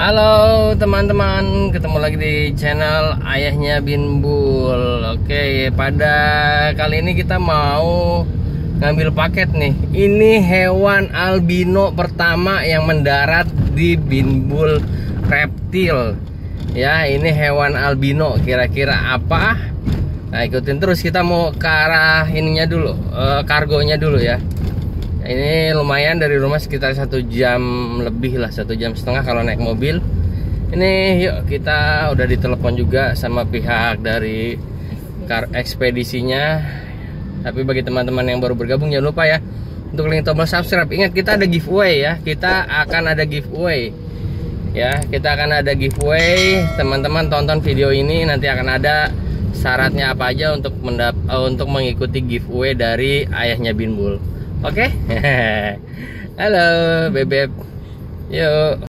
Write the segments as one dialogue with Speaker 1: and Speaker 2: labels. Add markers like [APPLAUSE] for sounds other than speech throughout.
Speaker 1: Halo teman-teman, ketemu lagi di channel Ayahnya Binbul. Oke, pada kali ini kita mau ngambil paket nih. Ini hewan albino pertama yang mendarat di Binbul Reptil. Ya, ini hewan albino. Kira-kira apa? Nah, ikutin terus kita mau ke arah ininya dulu, eh, kargonya dulu ya ini lumayan dari rumah sekitar satu jam lebih lah satu jam setengah kalau naik mobil. Ini yuk kita udah ditelepon juga sama pihak dari car ekspedisinya. Tapi bagi teman-teman yang baru bergabung jangan lupa ya untuk link tombol subscribe. Ingat kita ada giveaway ya. Kita akan ada giveaway. Ya kita akan ada giveaway. Teman-teman tonton video ini nanti akan ada syaratnya apa aja untuk mendap untuk mengikuti giveaway dari ayahnya Binbul Oke. Okay? [LAUGHS] Halo, bebek. Yuk.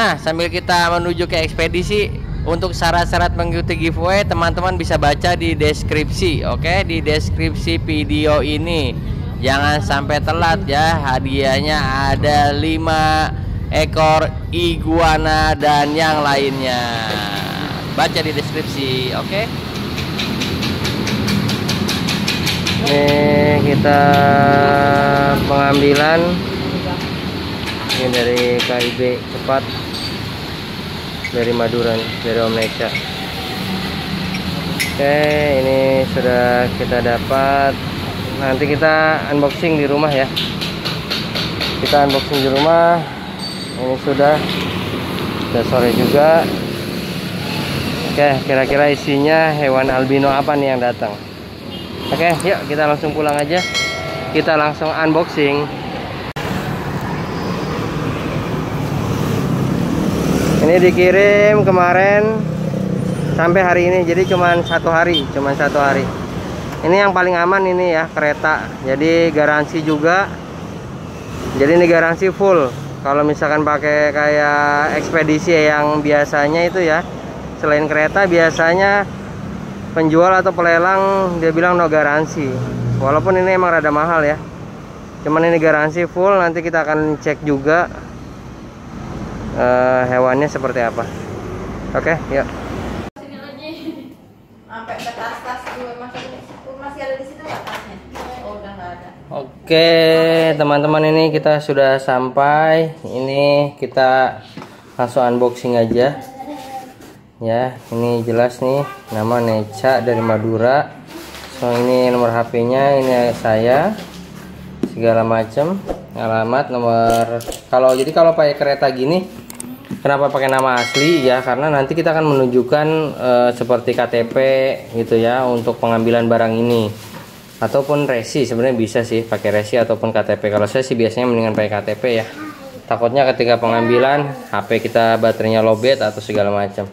Speaker 1: Nah, sambil kita menuju ke ekspedisi, untuk syarat-syarat mengikuti giveaway, teman-teman bisa baca di deskripsi, oke? Okay? Di deskripsi video ini. Jangan sampai telat ya, hadiahnya ada 5 ekor iguana dan yang lainnya. Baca di deskripsi, oke? Okay? Nih kita pengambilan ini dari KIB cepat. Dari Madura dari Om oke ini sudah kita dapat. Nanti kita unboxing di rumah ya. Kita unboxing di rumah. Ini sudah. Sudah sore juga. Oke kira-kira isinya hewan albino apa nih yang datang? Oke yuk kita langsung pulang aja. Kita langsung unboxing ini dikirim kemarin sampai hari ini jadi cuman satu hari cuman satu hari. Ini yang paling aman ini ya kereta. Jadi garansi juga. Jadi ini garansi full. Kalau misalkan pakai kayak ekspedisi yang biasanya itu ya selain kereta biasanya penjual atau pelelang dia bilang no garansi. Walaupun ini emang rada mahal ya. Cuman ini garansi full nanti kita akan cek juga uh, hewannya seperti apa? Oke okay, yuk Oke teman-teman ini kita sudah sampai. Ini kita langsung unboxing aja. Ya ini jelas nih nama Neca dari Madura. So ini nomor HP nya ini saya. Segala macam alamat nomor kalau jadi kalau pakai kereta gini Kenapa pakai nama asli ya? Karena nanti kita akan menunjukkan e, seperti KTP gitu ya untuk pengambilan barang ini. Ataupun resi sebenarnya bisa sih pakai resi ataupun KTP. Kalau saya sih biasanya mendingan pakai KTP ya. Takutnya ketika pengambilan HP kita baterainya lobet atau segala macam.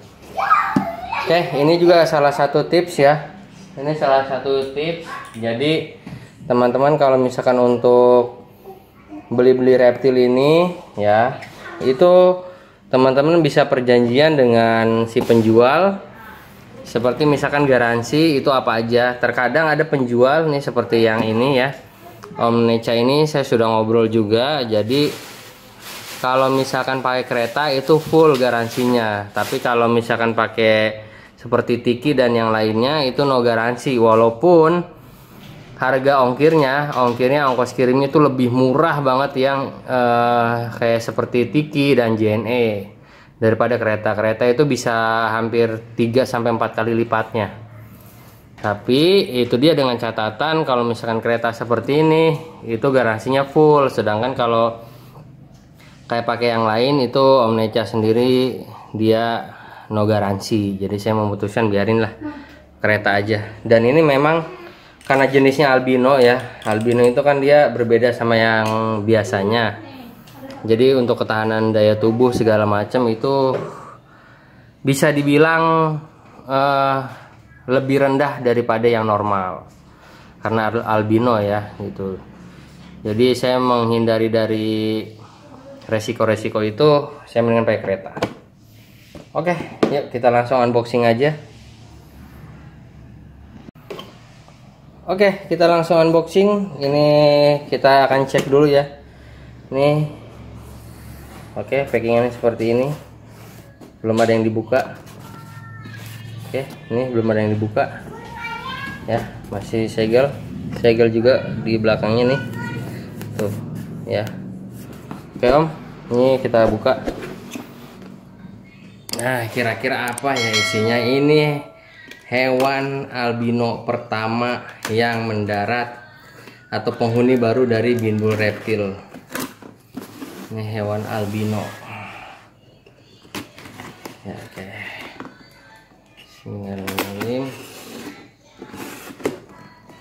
Speaker 1: Oke, ini juga salah satu tips ya. Ini salah satu tips. Jadi teman-teman kalau misalkan untuk beli-beli reptil ini ya, itu teman-teman bisa perjanjian dengan si penjual. Seperti misalkan garansi itu apa aja. Terkadang ada penjual nih seperti yang ini ya. Om Neca ini saya sudah ngobrol juga. Jadi kalau misalkan pakai kereta itu full garansinya. Tapi kalau misalkan pakai seperti Tiki dan yang lainnya itu no garansi. Walaupun harga ongkirnya ongkirnya ongkos kirimnya itu lebih murah banget yang uh, kayak seperti Tiki dan JNE daripada kereta kereta itu bisa hampir 3 sampai 4 kali lipatnya. Tapi itu dia dengan catatan kalau misalkan kereta seperti ini itu garansinya full. Sedangkan kalau kayak pakai yang lain itu Om Neca sendiri dia no garansi. Jadi saya memutuskan biarin lah kereta aja. Dan ini memang karena jenisnya albino ya. Albino itu kan dia berbeda sama yang biasanya. Jadi untuk ketahanan daya tubuh segala macam itu bisa dibilang uh, lebih rendah daripada yang normal. Karena albino ya gitu. Jadi saya menghindari dari resiko-resiko itu saya mendingan pakai kereta. Oke yuk kita langsung unboxing aja Oke, kita langsung unboxing. Ini kita akan cek dulu ya. Ini Oke, packingannya seperti ini. Belum ada yang dibuka. Oke, ini belum ada yang dibuka. Ya, masih segel. Segel juga di belakangnya nih. Tuh, ya. Oke, Om. Ini kita buka. Nah, kira-kira apa ya isinya? Ini hewan albino pertama yang mendarat atau penghuni baru dari Binbul Reptil. Ini hewan albino. Ya oke. Okay.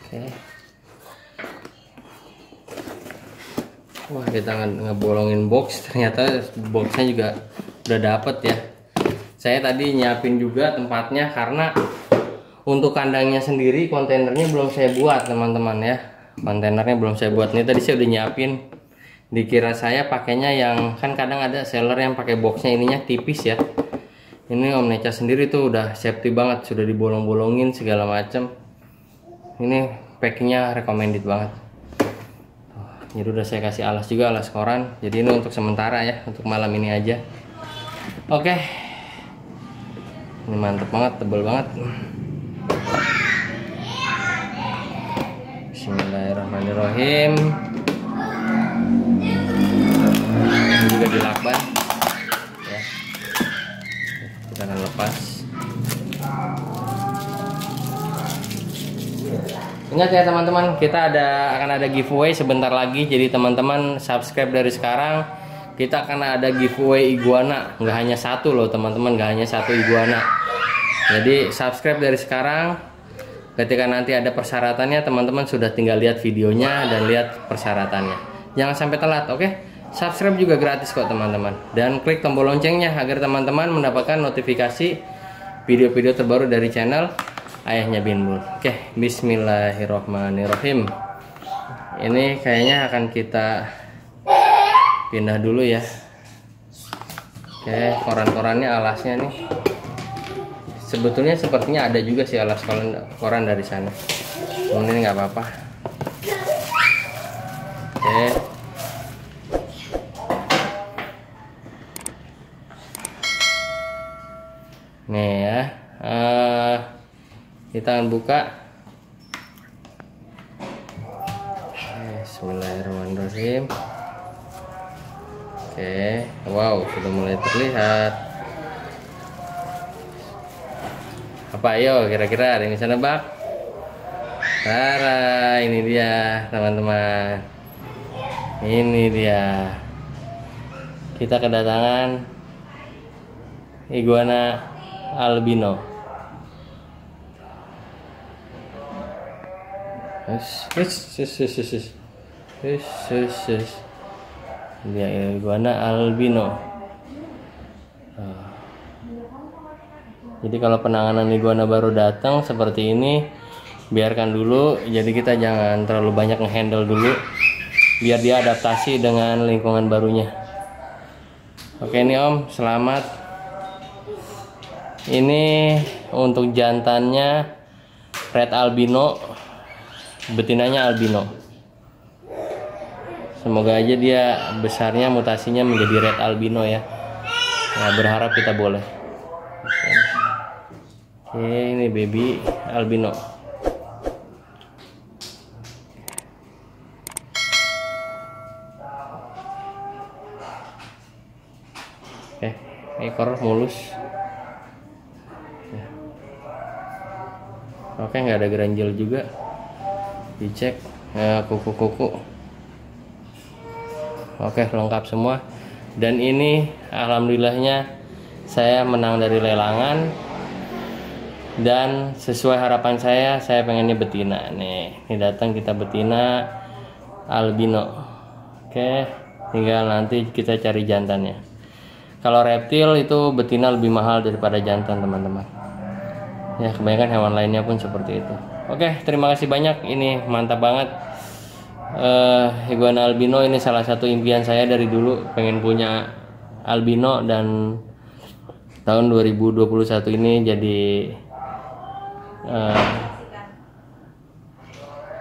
Speaker 1: Oke. Wah kita ngebolongin box. Ternyata boxnya juga udah dapet ya. Saya tadi nyiapin juga tempatnya karena untuk kandangnya sendiri kontainernya belum saya buat teman-teman ya. Kontainernya belum saya buat. Ini tadi saya udah nyiapin. Dikira saya pakainya yang kan kadang ada seller yang pakai boxnya ininya tipis ya. Ini Om Neca sendiri tuh udah safety banget sudah dibolong-bolongin segala macam ini packingnya recommended banget. Jadi udah saya kasih alas juga alas koran. Jadi ini untuk sementara ya untuk malam ini aja. Oke. Ini mantep banget tebel banget Bismillahirrahmanirrahim. Ini juga dilakban ya. Kita akan lepas. Ingat ya teman-teman kita ada akan ada giveaway sebentar lagi. Jadi teman-teman subscribe dari sekarang. Kita akan ada giveaway iguana. Nggak hanya satu loh teman-teman. Nggak hanya satu iguana. Jadi subscribe dari sekarang ketika nanti ada persyaratannya teman-teman sudah tinggal lihat videonya dan lihat persyaratannya. Jangan sampai telat oke? Okay? subscribe juga gratis kok teman-teman. Dan klik tombol loncengnya agar teman-teman mendapatkan notifikasi video-video terbaru dari channel ayahnya Binbul. Oke okay, bismillahirrohmanirrohim ini kayaknya akan kita pindah dulu ya. Oke okay, koran-korannya alasnya nih sebetulnya sepertinya ada juga sih alas koran, koran dari sana. Ini nggak apa-apa. Oke nih ya uh, kita akan buka Bismillahirrahmanirrahim. Oke wow sudah mulai terlihat apa? Ayo kira-kira ada yang bisa nebak? Tara ini dia teman-teman. Ini dia. Kita kedatangan iguana albino. Dia iguana albino jadi kalau penanganan iguana baru datang seperti ini biarkan dulu. Jadi kita jangan terlalu banyak ngehandle dulu biar dia adaptasi dengan lingkungan barunya. Oke ini om selamat. Ini untuk jantannya red albino betinanya albino. Semoga aja dia besarnya mutasinya menjadi red albino ya. Nah, berharap kita boleh ini baby albino. Oke ekor mulus. Ya. oke nggak ada geranjil juga. Dicek ya, kuku-kuku. Oke lengkap semua. Dan ini alhamdulillahnya saya menang dari lelangan dan sesuai harapan saya saya pengennya betina nih. Ini datang kita betina albino. Oke tinggal nanti kita cari jantannya. Kalau reptil itu betina lebih mahal daripada jantan teman-teman. Ya kebanyakan hewan lainnya pun seperti itu. Oke terima kasih banyak. Ini mantap banget. Uh, iguana albino ini salah satu impian saya dari dulu. Pengen punya albino dan tahun 2021 ini jadi uh,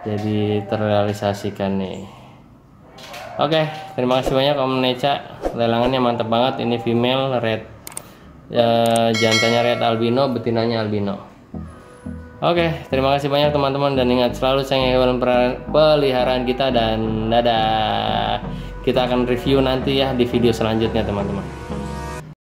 Speaker 1: jadi terrealisasikan nih. Oke terima kasih banyak Om Neca. Lelangannya mantap banget. Ini female red uh, jantannya red albino betinanya albino. Oke, terima kasih banyak teman-teman. Dan ingat selalu sayang hewan peliharaan kita. Dan dadah. Kita akan review nanti ya di video selanjutnya teman-teman.